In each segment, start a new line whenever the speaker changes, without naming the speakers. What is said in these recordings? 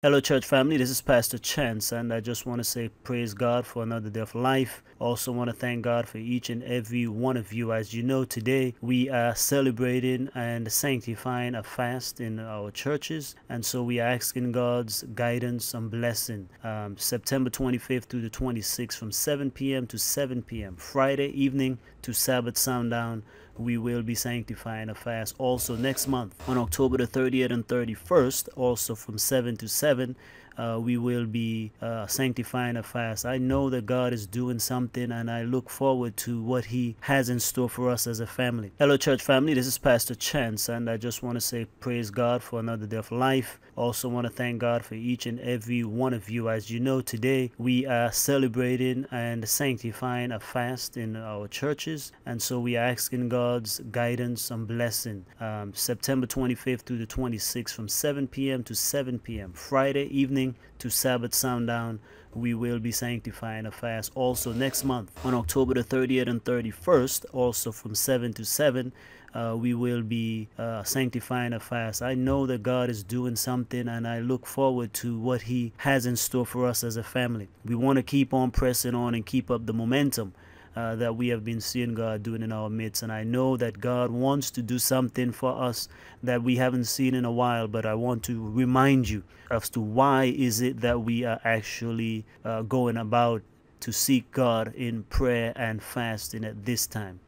Hello, church family. This is Pastor Chance, and I just want to say praise God for another day of life. Also, want to thank God for each and every one of you. As you know, today we are celebrating and sanctifying a fast in our churches, and so we are asking God's guidance and blessing. Um, September 25th to the 26th, from 7 p.m. to 7 p.m., Friday evening to Sabbath sundown we will be sanctifying a fast also next month on October the 30th and 31st, also from 7 to 7. Uh, we will be uh, sanctifying a fast. I know that God is doing something and I look forward to what He has in store for us as a family. Hello, church family. This is Pastor Chance, and I just want to say praise God for another day of life. Also, want to thank God for each and every one of you. As you know, today we are celebrating and sanctifying a fast in our churches, and so we are asking God's guidance and blessing. Um, September 25th through the 26th, from 7 p.m. to 7 p.m., Friday evening to Sabbath sundown. We will be sanctifying a fast also next month on October the 30th and 31st, also from 7 to 7 uh, we will be uh, sanctifying a fast. I know that God is doing something, and I look forward to what He has in store for us as a family. We want to keep on pressing on and keep up the momentum. Uh, that we have been seeing God doing in our midst. And I know that God wants to do something for us that we haven't seen in a while, but I want to remind you as to why is it that we are actually uh, going about to seek God in prayer and fasting at this time.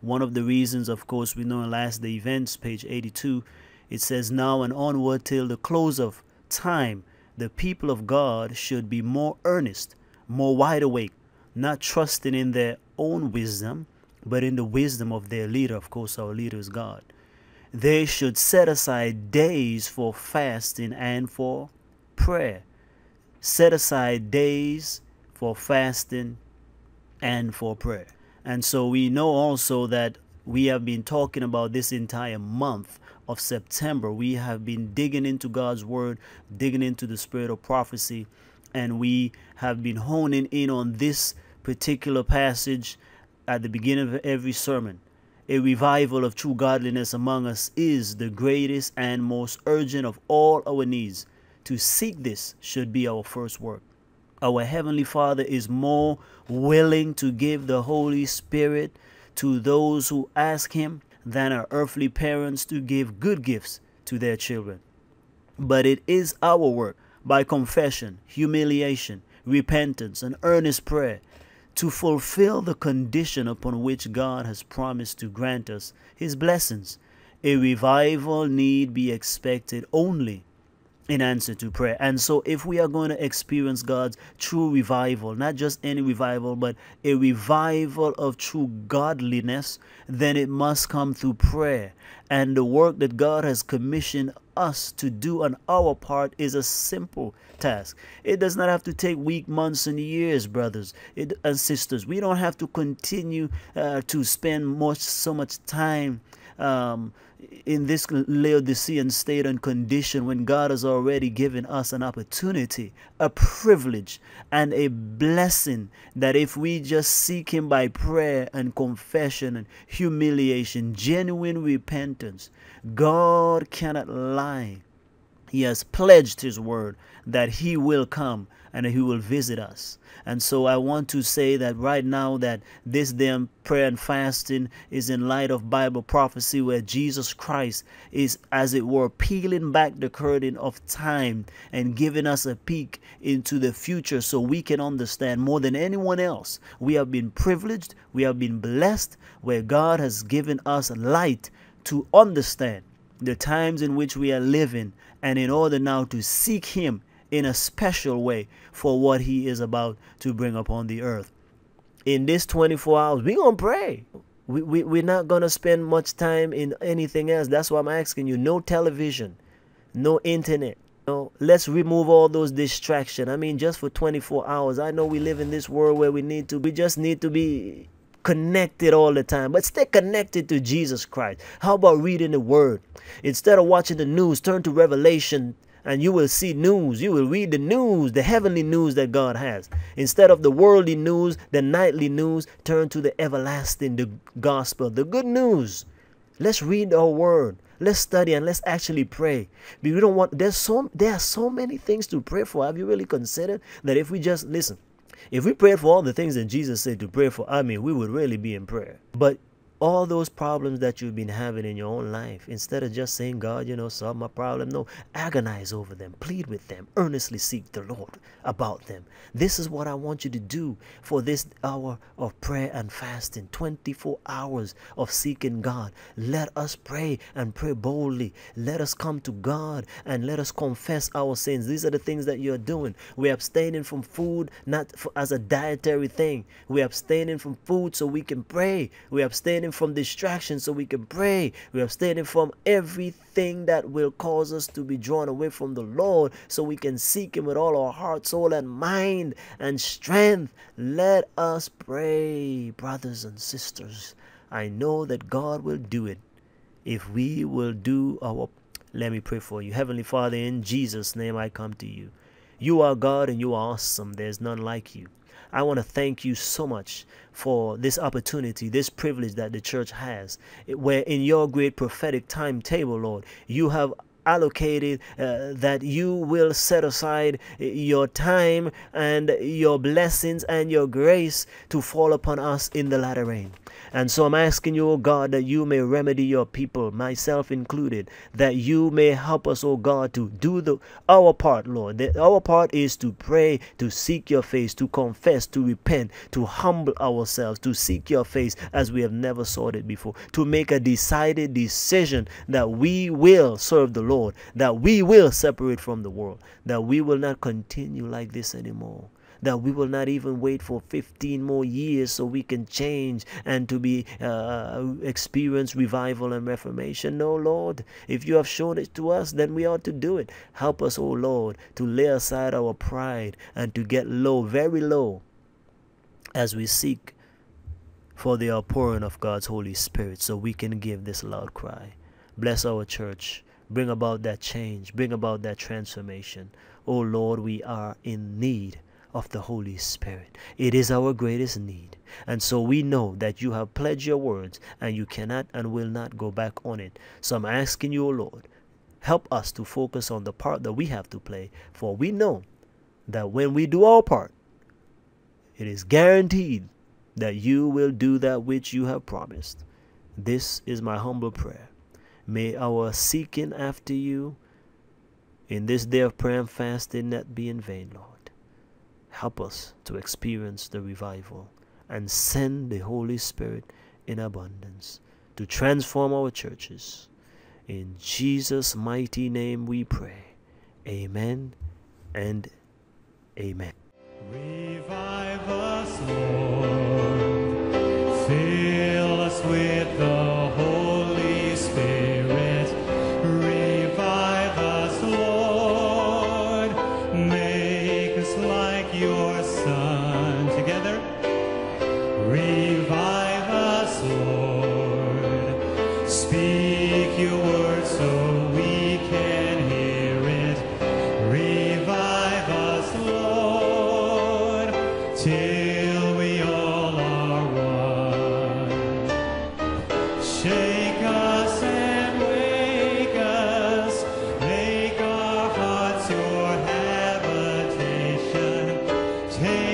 One of the reasons, of course, we know in Last Day Events, page 82, it says, Now and onward till the close of time, the people of God should be more earnest, more wide awake, not trusting in their own wisdom, but in the wisdom of their leader. Of course, our leader is God. They should set aside days for fasting and for prayer. Set aside days for fasting and for prayer. And so we know also that we have been talking about this entire month of September. We have been digging into God's word, digging into the spirit of prophecy, and we have been honing in on this particular passage at the beginning of every sermon. A revival of true godliness among us is the greatest and most urgent of all our needs. To seek this should be our first work. Our Heavenly Father is more willing to give the Holy Spirit to those who ask Him than our earthly parents to give good gifts to their children. But it is our work by confession, humiliation, repentance, and earnest prayer to fulfill the condition upon which God has promised to grant us His blessings. A revival need be expected only in answer to prayer. And so, if we are going to experience God's true revival, not just any revival, but a revival of true godliness, then it must come through prayer. And the work that God has commissioned us to do on our part is a simple task. It does not have to take weeks, months, and years, brothers it, and sisters. We don't have to continue uh, to spend much, so much time um, in this Laodicean state and condition when God has already given us an opportunity, a privilege, and a blessing that if we just seek Him by prayer and confession and humiliation, genuine repentance, God cannot lie. He has pledged His word that He will come and He will visit us. And so I want to say that right now that this damn prayer and fasting is in light of Bible prophecy where Jesus Christ is as it were peeling back the curtain of time and giving us a peek into the future so we can understand more than anyone else. We have been privileged, we have been blessed where God has given us light to understand the times in which we are living and in order now to seek him in a special way for what he is about to bring upon the earth. In this 24 hours, we're going to pray. We, we, we're not going to spend much time in anything else. That's why I'm asking you. No television, no internet. No, let's remove all those distractions. I mean, just for 24 hours. I know we live in this world where we need to, we just need to be connected all the time, but stay connected to Jesus Christ. How about reading the Word? Instead of watching the news, turn to Revelation and you will see news. You will read the news, the heavenly news that God has. Instead of the worldly news, the nightly news, turn to the everlasting, the gospel, the good news. Let's read our word. Let's study and let's actually pray. We don't want there's so there are so many things to pray for. Have you really considered that if we just listen, if we prayed for all the things that Jesus said to pray for, I mean, we would really be in prayer. But all those problems that you've been having in your own life, instead of just saying, God, you know, solve my problem, no, agonize over them, plead with them, earnestly seek the Lord about them. This is what I want you to do for this hour of prayer and fasting 24 hours of seeking God. Let us pray and pray boldly. Let us come to God and let us confess our sins. These are the things that you're doing. We're abstaining from food, not for, as a dietary thing. We're abstaining from food so we can pray. We're abstaining abstaining from distractions so we can pray. We're abstaining from everything that will cause us to be drawn away from the Lord so we can seek Him with all our heart, soul, and mind and strength. Let us pray, brothers and sisters. I know that God will do it if we will do our. Let me pray for you. Heavenly Father, in Jesus' name I come to you. You are God and you are awesome. There's none like you. I want to thank you so much for this opportunity, this privilege that the church has, where in your great prophetic timetable, Lord, you have allocated uh, that you will set aside your time and your blessings and your grace to fall upon us in the latter rain. And so I'm asking you, O God, that you may remedy your people, myself included, that you may help us, O God, to do the our part, Lord. That our part is to pray, to seek your face, to confess, to repent, to humble ourselves, to seek your face as we have never sought it before, to make a decided decision that we will serve the Lord, that we will separate from the world, that we will not continue like this anymore that we will not even wait for 15 more years so we can change and to be uh, experience revival and reformation. No, Lord, if you have shown it to us, then we ought to do it. Help us, O Lord, to lay aside our pride and to get low, very low, as we seek for the outpouring of God's Holy Spirit so we can give this loud cry. Bless our church. Bring about that change. Bring about that transformation. Oh Lord, we are in need of the Holy Spirit. It is our greatest need. And so we know that you have pledged your words and you cannot and will not go back on it. So I'm asking you, O Lord, help us to focus on the part that we have to play. For we know that when we do our part, it is guaranteed that you will do that which you have promised. This is my humble prayer. May our seeking after you in this day of prayer and fasting not be in vain, Lord. Help us to experience the revival and send the Holy Spirit in abundance to transform our churches. In Jesus' mighty name we pray. Amen and amen.
Revive us, Lord. Fill lover.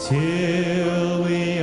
till we